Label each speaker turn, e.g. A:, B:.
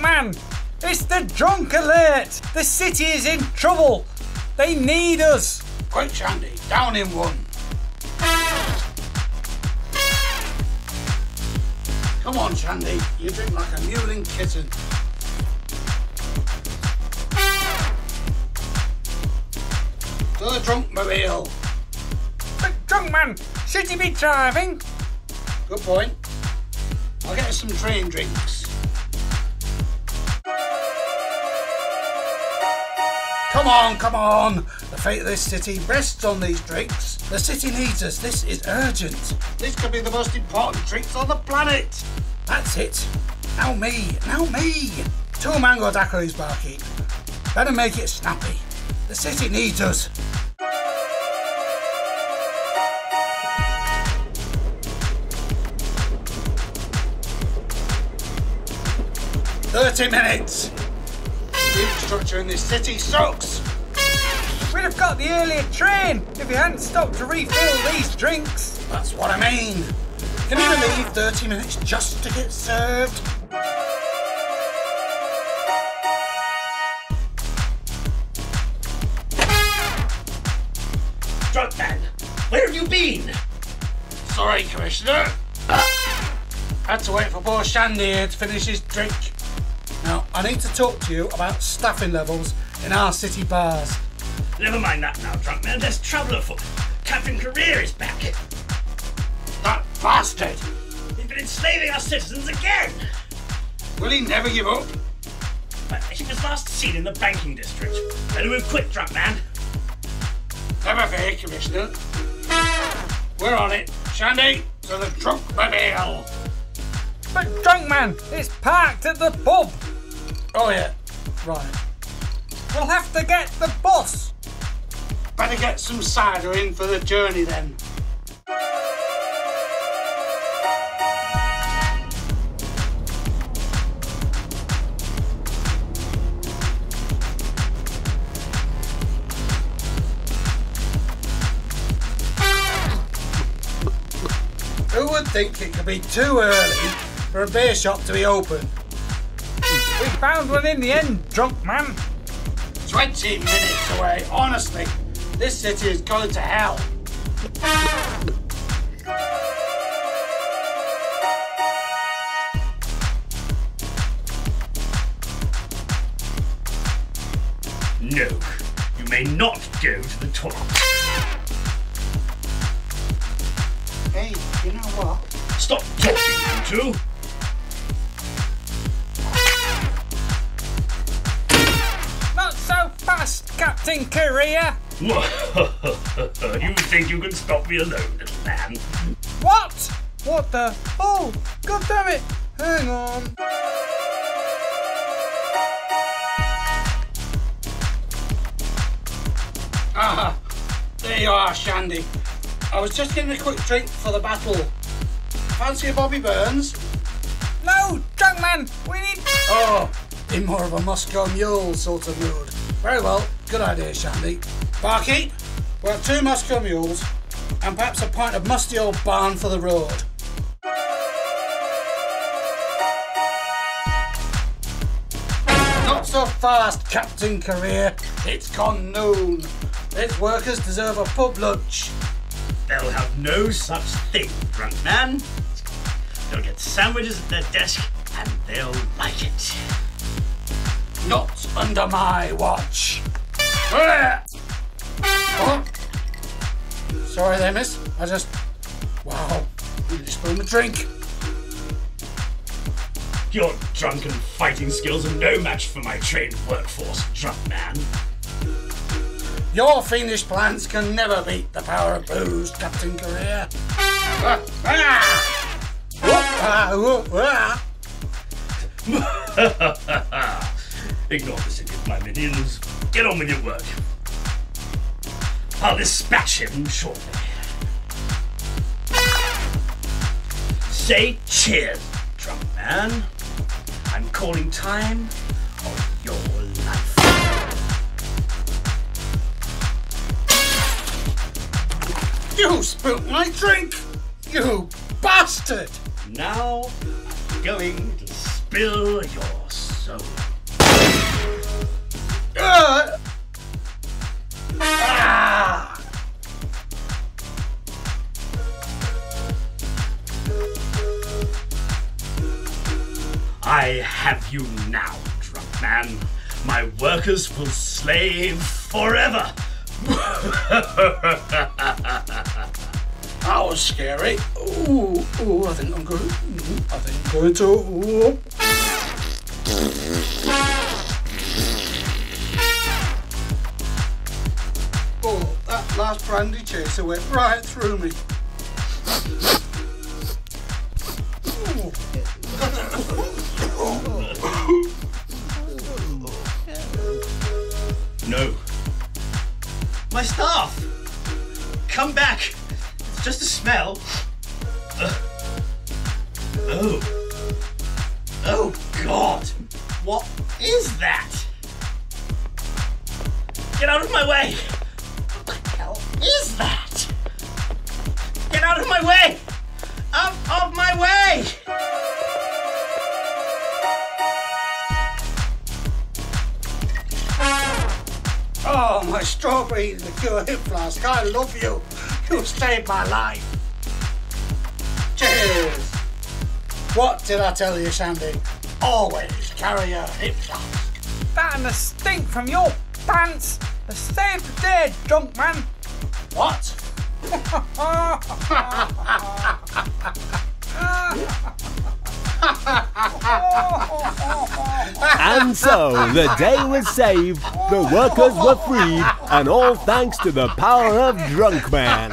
A: man! It's the drunk alert! The city is in trouble! They need us!
B: Quick, Shandy, down in one. Come on, Shandy, you drink like a mewling kitten. To the drunk mobile.
A: The drunk man! Should you be driving?
B: Good point. I'll get us some train drinks. Come on, come on! The fate of this city rests on these drinks. The city needs us. This is urgent. This could be the most important drinks on the planet. That's it. Now me, now me. Two mango daiquiris, barkeep. Better make it snappy. The city needs us. Thirty minutes. The infrastructure in this city sucks.
A: We'd have got the earlier train if you hadn't stopped to refill these drinks.
B: That's what I mean. Can you believe 30 minutes just to get served?
C: Drunk man, where have you been?
B: Sorry, Commissioner. Had to wait for poor Shandy here to finish his drink. I need to talk to you about staffing levels in our city bars.
C: Never mind that now, drunk man. There's trouble afoot. Captain Career is back.
B: That bastard!
C: He's been enslaving our citizens again.
B: Will he never give up?
C: He was last seen in the banking district. Better move quick, drunk man.
B: Never fear, Commissioner. We're on it. Shandy, to the drunk mobile.
A: But drunk man, it's parked at the pub.
B: Oh, yeah. Right.
A: We'll have to get the bus.
B: Better get some cider in for the journey then. Who would think it could be too early for a beer shop to be open?
A: We found one in the end, drunk man.
B: 20 minutes away, honestly. This city is going to hell.
C: No, you may not go to the toilet.
B: Hey, you know what?
C: Stop talking, you two.
A: So fast, Captain Career.
C: you think you can stop me alone, little man?
A: What? What the? Oh, god damn it! Hang on.
B: Ah, there you are, Shandy. I was just getting a quick drink for the battle. Fancy a Bobby Burns?
A: No, drunk man, we need.
B: Oh, in more of a Moscow Mule sort of mood. Very well, good idea, Shandy. Barkeep, we'll have two Moscow Mules and perhaps a pint of musty old barn for the road. Not so fast, Captain Career. It's gone noon. Its workers deserve a pub lunch.
C: They'll have no such thing, drunk man. They'll get sandwiches at their desk and they'll like it.
B: Not under my watch. Oh. Sorry there, miss. I just. Wow. You just spilled my drink.
C: Your drunken fighting skills are no match for my trained workforce, drunk man.
B: Your fiendish plans can never beat the power of booze, Captain Career. Ah! Ah, ah.
C: Ignore this idiot, my minions. Get on with your work. I'll dispatch him shortly. Say cheers, drunk man. I'm calling time on your life.
B: You spilt my drink! You bastard!
C: Now, I'm going to spill your soul.
B: Ah!
C: I have you now, drunk man. My workers will slave forever.
B: That was scary. Ooh, ooh, I think I'm going. mm, I think I'm going to. Ooh. Last brandy chaser went right through me.
C: No. My staff! Come back! It's just a smell. Ugh. Oh. Oh, God! What is that? Get out of my way! Is that? Get out of my way! Out of my way!
B: Oh, my strawberry liqueur hip flask. I love you. You saved my life. Cheers. What did I tell you, Shandy? Always carry a hip flask.
A: That and the stink from your pants. The save the dead, drunk man.
B: What?
D: And so the day was saved, the workers were freed, and all thanks to the power of Drunk Man.